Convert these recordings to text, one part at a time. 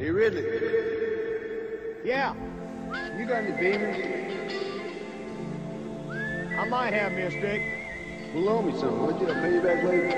Hey, Ridley. Yeah, You got any Beeman's? I might have, Mystic. Well, loan me some, would you? I'll pay you back later.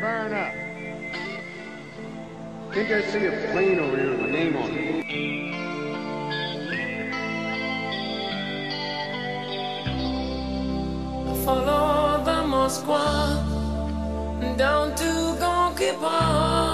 Fair enough. think I see a plane over here with my name on it. Follow the Moskva down to Gorky Park,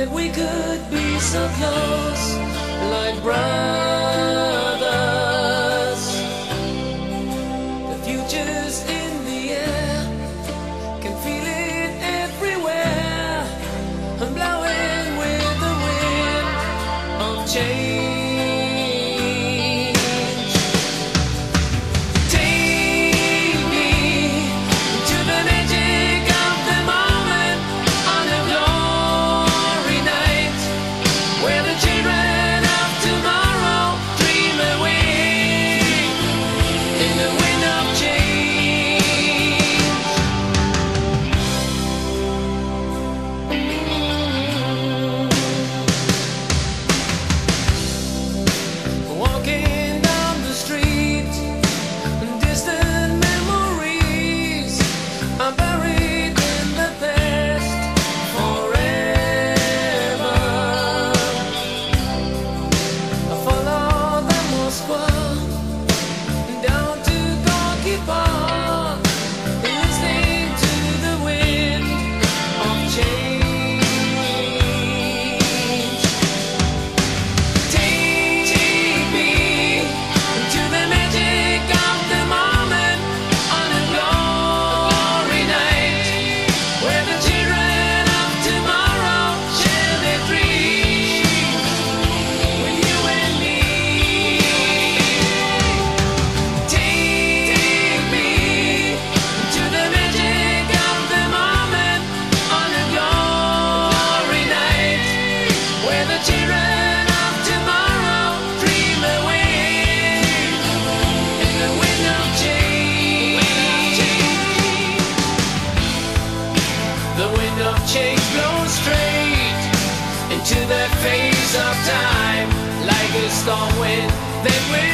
That we could be so close, like brothers? Time, like a storm